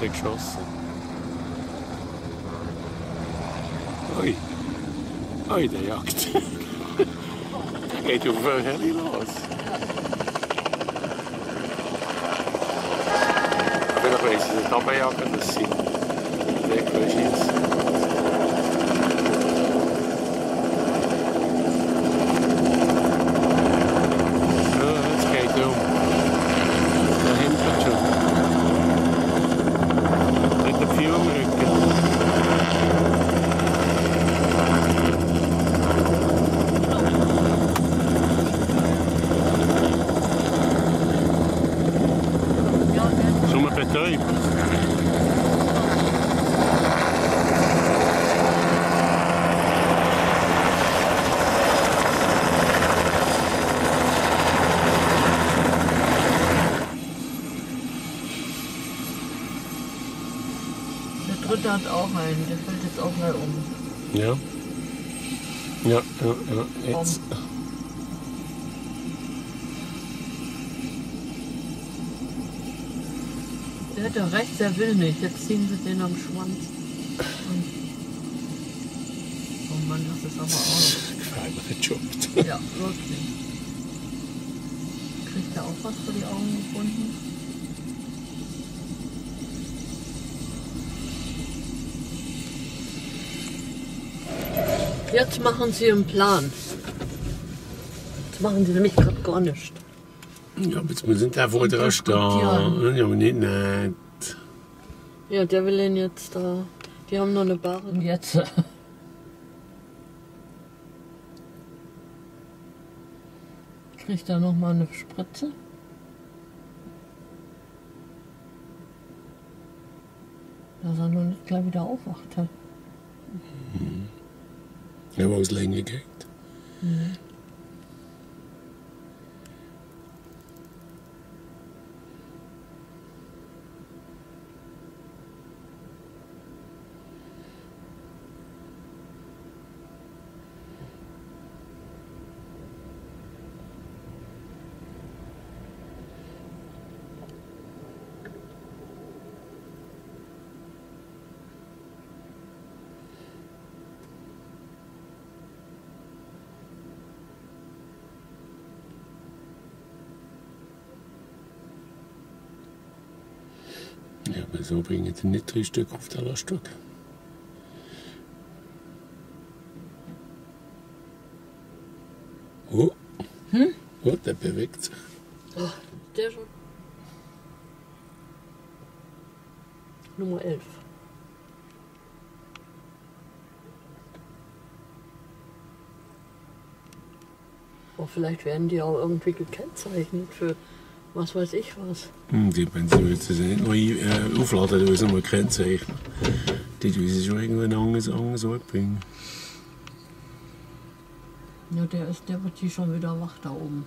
lassen. Ui. Ui, der jagt. der geht auf den Heli los. Vielleicht weiss ich nicht runterjagen, dass sie dort schiessen. Ja, jetzt geht er um. Da hinten schon. Mit dem Vieh am Rücken. Ja, betäubt. Der dritte hat auch einen, der fällt jetzt auch mal um. Ja. Ja, ja, ja. Jetzt. Der hat ja rechts, der will nicht. Jetzt ziehen sie den am Schwanz. Und oh Mann, das ist aber auch. Gefährlicher Job. Ja, wirklich. Kriegt er auch was vor die Augen gebunden? Jetzt machen sie einen Plan. Jetzt machen sie nämlich gerade gar nichts. Ja, aber jetzt müssen da vor der diskutieren. stehen. Ja, aber nicht nett. Ja, der will ihn jetzt da. Die haben noch eine Bar. Und jetzt? Kriegt er noch mal eine Spritze? Dass er noch nicht gleich wieder aufwacht hat. Ja, wo es länger geht. Ja, aber so bringen die nicht drei Stück auf den Lastwagen. Oh. Oh, der bewegt sich. Oh, der schon. Nummer 11. Oh, vielleicht werden die auch irgendwie gekennzeichnet für was weiß ich was. Hm, Die, sie das nicht noch ein- äh, aufladen, dann müssen wir Kennzeichen. Die müssen schon irgendwann anderes, anderes Ort bringen. Ja, der ist, der wird hier schon wieder wach da oben.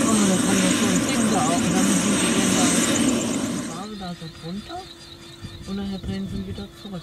Oh, da kommt noch so ein Ding da auch. Und dann müssen die den da die Farbe da so drunter. Und dann drehen sie wieder zurück.